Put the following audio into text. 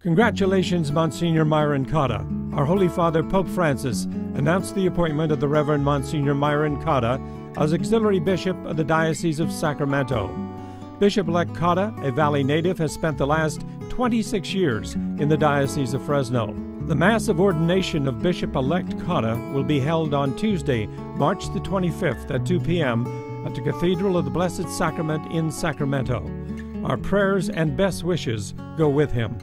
Congratulations, Monsignor Myron Cotta. Our Holy Father Pope Francis announced the appointment of the Reverend Monsignor Myron Cotta as Auxiliary Bishop of the Diocese of Sacramento. Bishop elect Cotta, a Valley native, has spent the last 26 years in the Diocese of Fresno. The Mass of Ordination of Bishop elect Cotta will be held on Tuesday, March the 25th at 2 p.m. at the Cathedral of the Blessed Sacrament in Sacramento. Our prayers and best wishes go with him.